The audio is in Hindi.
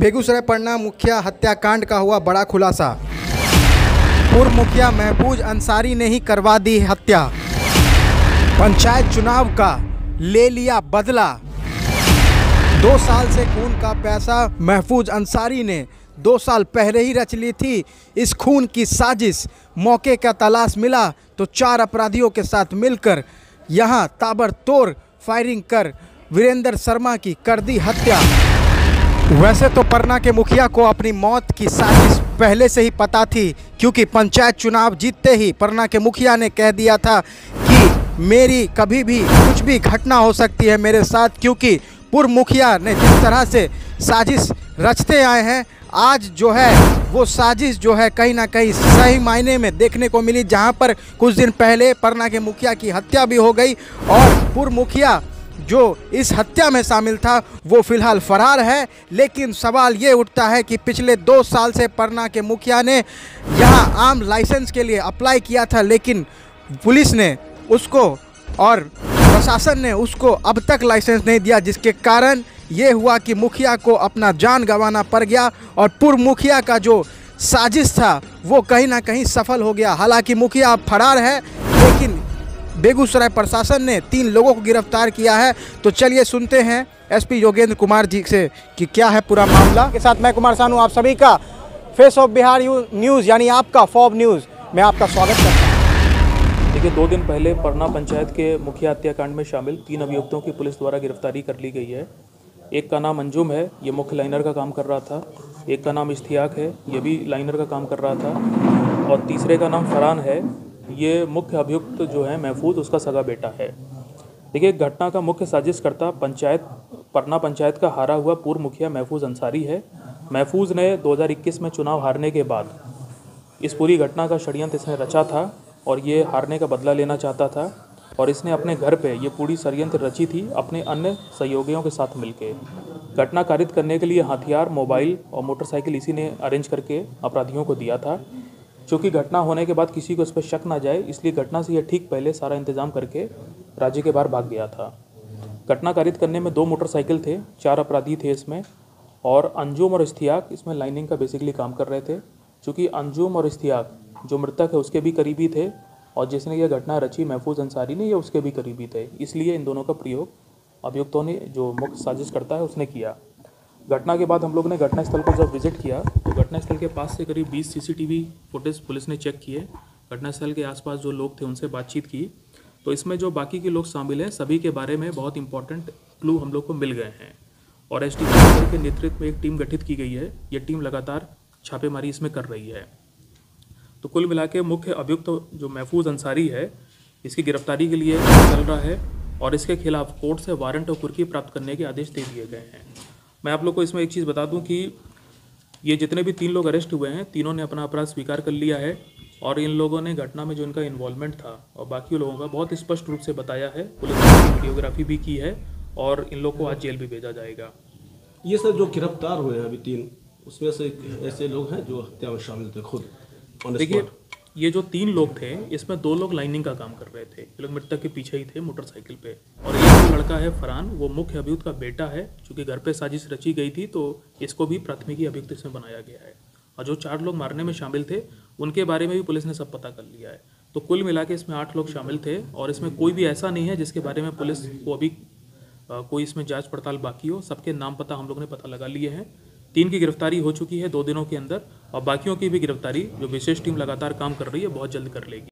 बेगूसराय पटना मुखिया हत्याकांड का हुआ बड़ा खुलासा। पूर्व मुखिया महफूज अंसारी ने ही करवा दी हत्या। पंचायत चुनाव का ले लिया बदला। दो साल से खून का पैसा महफूज अंसारी ने दो साल पहले ही रच ली थी। इस खून की साजिश मौके का तलाश मिला तो चार अपराधियों के साथ मिलकर यहाँ ताबड़तोड़ फायरिंग कर वीरेंद्र शर्मा की कर दी हत्या। वैसे तो पन्ना के मुखिया को अपनी मौत की साजिश पहले से ही पता थी, क्योंकि पंचायत चुनाव जीतते ही पन्ना के मुखिया ने कह दिया था कि मेरी कभी भी कुछ भी घटना हो सकती है मेरे साथ, क्योंकि पूर्व मुखिया ने जिस तरह से साजिश रचते आए हैं, आज जो है वो साजिश जो है कहीं ना कहीं सही मायने में देखने को मिली, जहाँ पर कुछ दिन पहले पन्ना के मुखिया की हत्या भी हो गई और पूर्व मुखिया जो इस हत्या में शामिल था, वो फ़िलहाल फरार है। लेकिन सवाल ये उठता है कि पिछले दो साल से पन्ना के मुखिया ने यहाँ आम लाइसेंस के लिए अप्लाई किया था, लेकिन पुलिस ने उसको और प्रशासन ने उसको अब तक लाइसेंस नहीं दिया, जिसके कारण ये हुआ कि मुखिया को अपना जान गंवाना पड़ गया और पूर्व मुखिया का जो साजिश था, वो कहीं ना कहीं सफल हो गया। हालाँकि मुखिया फरार है, लेकिन बेगूसराय प्रशासन ने तीन लोगों को गिरफ़्तार किया है। तो चलिए सुनते हैं एसपी योगेंद्र कुमार जी से कि क्या है पूरा मामला। के साथ मैं कुमार सानू, आप सभी का फेस ऑफ़ बिहार न्यूज़, यानी आपका फॉब न्यूज़। मैं आपका स्वागत करता हूँ। देखिए, दो दिन पहले परना पंचायत के मुखिया हत्याकांड में शामिल तीन अभियुक्तों की पुलिस द्वारा गिरफ्तारी कर ली गई है। एक का नाम अंजुम है, ये मुख्य लाइनर का काम कर रहा था। एक का नाम इश्तियाक है, ये भी लाइनर का काम कर रहा था। और तीसरे का नाम फरहान है ये मुख्य अभियुक्त जो है, महफूज, उसका सगा बेटा है। देखिए, घटना का मुख्य साजिशकर्ता पंचायत परना पंचायत का हारा हुआ पूर्व मुखिया महफूज अंसारी है। महफूज ने 2021 में चुनाव हारने के बाद इस पूरी घटना का षडयंत्र इसने रचा था और ये हारने का बदला लेना चाहता था और इसने अपने घर पे ये पूरी षडयंत्र रची थी अपने अन्य सहयोगियों के साथ मिलकर घटना कारित करने के लिए हथियार, मोबाइल और मोटरसाइकिल इसी ने अरेंज करके अपराधियों को दिया था। चूँकि घटना होने के बाद किसी को इस पर शक ना जाए, इसलिए घटना से यह ठीक पहले सारा इंतज़ाम करके राज्य के बाहर भाग गया था। घटना कारित करने में दो मोटरसाइकिल थे, चार अपराधी थे इसमें, और अंजुम और इश्तियाक इसमें लाइनिंग का बेसिकली काम कर रहे थे। चूँकि अंजुम और इश्तियाक जो मृतक है, उसके भी करीबी थे, और जिसने यह घटना रची, महफूज अंसारी ने यह उसके भी करीबी थे। इसलिए इन दोनों का प्रयोग अभियुक्तों ने जो मुख्य साजिश करता है, उसने किया। घटना के बाद हम लोग ने घटनास्थल को जब विज़िट किया तो घटनास्थल के पास से करीब 20 सीसीटीवी फुटेज पुलिस ने चेक किए। घटनास्थल के आसपास जो लोग थे, उनसे बातचीत की। तो इसमें जो बाकी के लोग शामिल हैं, सभी के बारे में बहुत इंपॉर्टेंट क्लू हम लोग को मिल गए हैं। और एस टी के नेतृत्व में एक टीम गठित की गई है। ये टीम लगातार छापेमारी इसमें कर रही है। तो कुल मिला के मुख्य अभियुक्त तो जो महफूज अंसारी है, इसकी गिरफ्तारी के लिए चल रहा है और इसके खिलाफ कोर्ट से वारंट और कुर्की प्राप्त करने के आदेश दे दिए गए हैं। मैं आप लोग को इसमें एक चीज़ बता दूँ कि ये जितने भी तीन लोग अरेस्ट हुए हैं तीनों ने अपना अपराध स्वीकार कर लिया है और इन लोगों ने घटना में जो इनका इन्वॉल्वमेंट था और बाकी लोगों का बहुत स्पष्ट रूप से बताया है पुलिस ने वीडियोग्राफी भी की है और इन लोग को आज जेल भी भेजा जाएगा ये सर जो गिरफ़्तार हुए हैं अभी तीन उसमें से ऐसे लोग हैं जो हत्या में शामिल थे खुद देखिए। ये जो तीन लोग थे, इसमें दो लोग लाइनिंग का काम कर रहे थे। ये लोग मृतक के पीछे ही थे मोटरसाइकिल पे। और एक जो लड़का है फरहान, वो मुख्य अभियुक्त का बेटा है, चूँकि घर पे साजिश रची गई थी तो इसको भी प्राथमिकी अभियुक्त इसमें बनाया गया है। और जो चार लोग मारने में शामिल थे, उनके बारे में भी पुलिस ने सब पता कर लिया है। तो कुल मिला के इसमें आठ लोग शामिल थे, और इसमें कोई भी ऐसा नहीं है जिसके बारे में पुलिस को अभी कोई इसमें जाँच पड़ताल बाकी हो। सबके नाम पता हम लोग ने पता लगा लिए हैं। तीन की गिरफ्तारी हो चुकी है दो दिनों के अंदर और बाकियों की भी गिरफ्तारी, जो विशेष टीम लगातार काम कर रही है, बहुत जल्द कर लेगी।